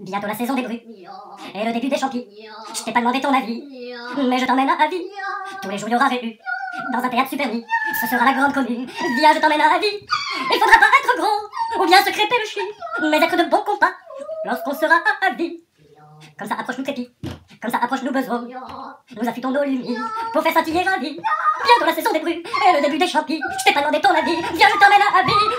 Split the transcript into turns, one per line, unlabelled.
Bientôt la saison des bruits et le début des champis. Je t'ai pas demandé ton avis, mais je t'emmène à vie. Tous les jours il y aura réu dans un théâtre super Ce sera la grande commune. Viens, je t'emmène à vie. Il faudra pas être gros ou bien se crêper le chien. mais être de bons compas lorsqu'on sera à vie. Comme ça approche nous crépi, comme ça approche nous besoin. Nous affûtons nos lumières pour faire scintiller la vie. Bientôt la saison des bruits et le début des champis. Je t'ai pas demandé ton avis, viens, je t'emmène à vie.